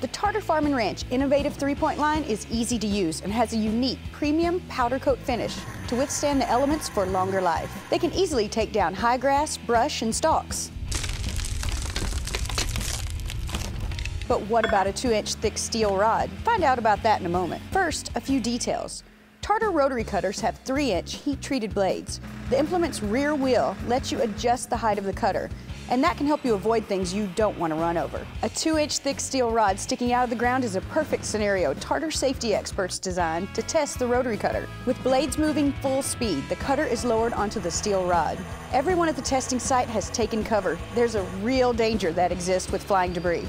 The Tarter Farm and Ranch innovative three-point line is easy to use and has a unique premium powder coat finish to withstand the elements for longer life. They can easily take down high grass, brush, and stalks. But what about a two inch thick steel rod? Find out about that in a moment. First, a few details. Tarter rotary cutters have 3 inch heat treated blades. The implement's rear wheel lets you adjust the height of the cutter, and that can help you avoid things you don't want to run over. A 2 inch thick steel rod sticking out of the ground is a perfect scenario Tarter safety experts designed to test the rotary cutter. With blades moving full speed, the cutter is lowered onto the steel rod. Everyone at the testing site has taken cover. There's a real danger that exists with flying debris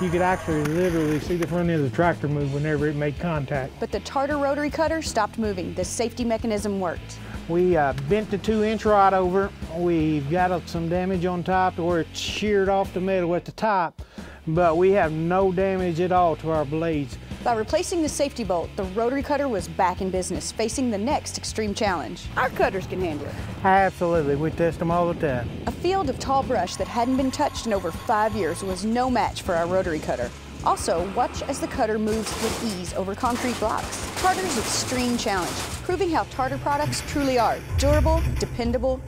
you could actually literally see the front end of the tractor move whenever it made contact. But the Tarter rotary cutter stopped moving. The safety mechanism worked. We uh, bent the two inch rod over. We've got some damage on top to where it sheared off the metal at the top, but we have no damage at all to our blades. By replacing the safety bolt, the rotary cutter was back in business, facing the next extreme challenge. Our cutters can handle it. Absolutely, we test them all the time. A field of tall brush that hadn't been touched in over five years was no match for our rotary cutter. Also, watch as the cutter moves with ease over concrete blocks. Tarter's Extreme Challenge, proving how Tarter products truly are durable, dependable,